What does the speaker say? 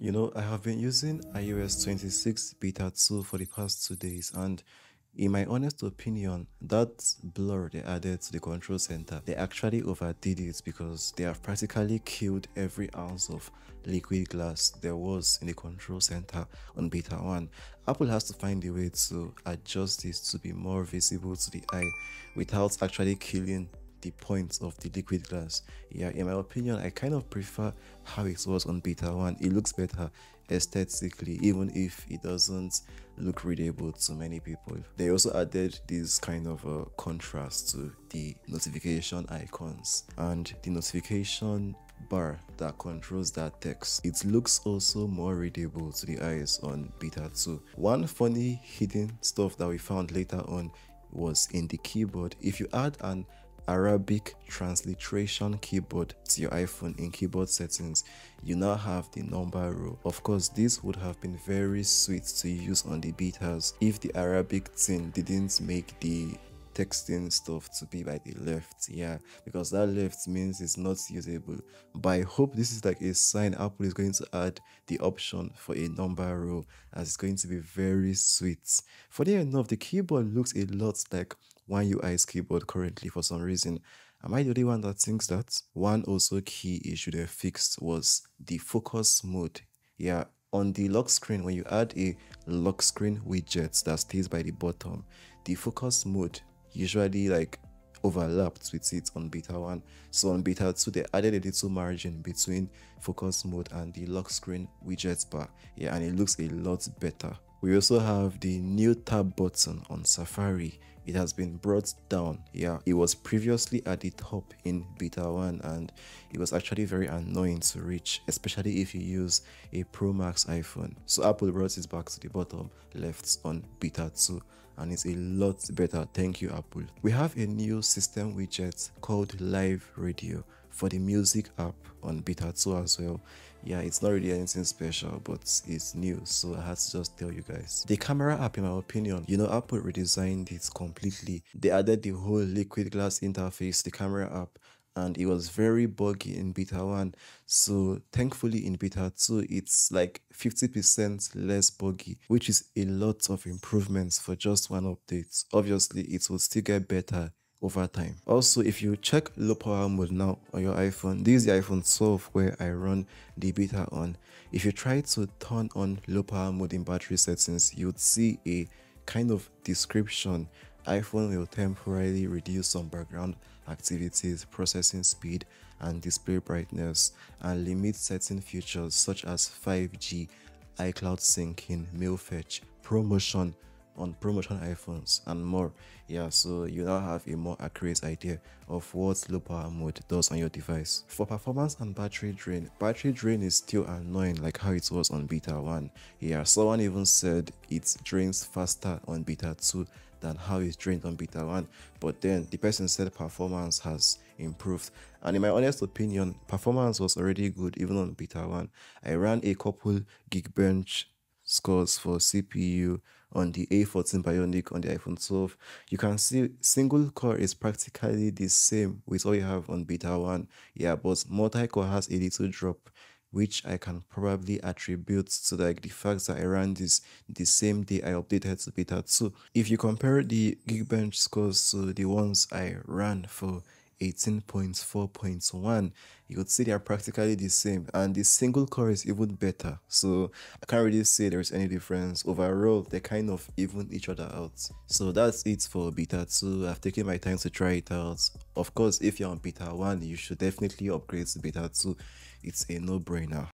You know, I have been using iOS 26 beta 2 for the past two days and in my honest opinion, that blur they added to the control center, they actually overdid it because they have practically killed every ounce of liquid glass there was in the control center on beta 1. Apple has to find a way to adjust this to be more visible to the eye without actually killing the points of the liquid glass. Yeah, in my opinion, I kind of prefer how it was on beta 1. It looks better aesthetically, even if it doesn't look readable to many people. They also added this kind of a contrast to the notification icons and the notification bar that controls that text. It looks also more readable to the eyes on beta 2. One funny hidden stuff that we found later on was in the keyboard. If you add an Arabic transliteration keyboard to your iPhone in keyboard settings, you now have the number row. Of course, this would have been very sweet to use on the betas if the Arabic thing didn't make the texting stuff to be by the left yeah because that left means it's not usable but i hope this is like a sign apple is going to add the option for a number row as it's going to be very sweet funny enough the keyboard looks a lot like one ui's keyboard currently for some reason Am I the only one that thinks that? One also key issue they fixed was the focus mode. Yeah, on the lock screen, when you add a lock screen widget that stays by the bottom, the focus mode usually like overlapped with it on beta 1 so on beta 2 they added a little margin between focus mode and the lock screen widget bar yeah and it looks a lot better we also have the new tab button on Safari. It has been brought down. Yeah, it was previously at the top in beta 1 and it was actually very annoying to reach, especially if you use a Pro Max iPhone. So Apple brought it back to the bottom left on beta 2 and it's a lot better. Thank you, Apple. We have a new system widget called Live Radio for the music app on beta 2 as well. Yeah it's not really anything special but it's new so i had to just tell you guys. The camera app in my opinion you know apple redesigned it completely. They added the whole liquid glass interface the camera app and it was very buggy in beta 1 so thankfully in beta 2 it's like 50% less buggy which is a lot of improvements for just one update. Obviously it will still get better over time. Also, if you check low power mode now on your iPhone, this is the iPhone 12 where I run the beta on. If you try to turn on low power mode in battery settings, you'd see a kind of description. iPhone will temporarily reduce some background activities, processing speed, and display brightness, and limit certain features such as 5G, iCloud syncing, mail fetch, promotion, on promotion iPhones and more. Yeah, so you now have a more accurate idea of what low power mode does on your device. For performance and battery drain, battery drain is still annoying like how it was on beta 1. Yeah, someone even said it drains faster on beta 2 than how it drained on beta 1 but then the person said performance has improved and in my honest opinion performance was already good even on beta 1 i ran a couple geekbench scores for CPU on the A14 Bionic on the iPhone 12, you can see single core is practically the same with what you have on beta 1. Yeah, but multi-core has a little drop which I can probably attribute to like the fact that I ran this the same day I updated to beta 2. If you compare the Geekbench scores to the ones I ran for 18.4.1 you could see they are practically the same and the single core is even better. So i can't really say there's any difference. Overall they kind of even each other out. So that's it for beta 2 i've taken my time to try it out. Of course if you're on beta 1 you should definitely upgrade to beta 2 it's a no-brainer